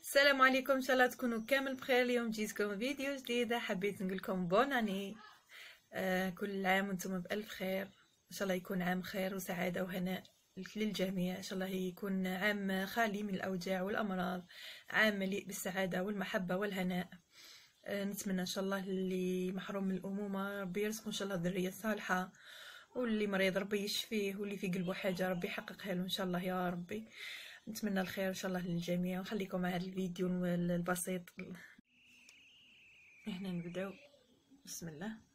السلام عليكم. إن شاء الله تكونوا كامل بخير. اليوم جيتكم فيديو جديده حبيت نقول لكم بون أني آه كل عام وأنتم بألف خير. إن شاء الله يكون عام خير وسعادة وهناء للجميع. إن شاء الله يكون عام خالي من الأوجاع والأمراض عام مليء بالسعادة والمحبة والهناء. آه نتمنى إن شاء الله اللي محروم من الأمومة ربي يرزقه إن شاء الله الذريه الصالحه واللي مريض ربي يشفيه واللي في قلبه حاجة ربي يحققها له إن شاء الله يا ربي. نتمنى الخير إن شاء الله للجميع ونخليكم مع هذا الفيديو البسيط. هنا نبدأو. بسم الله.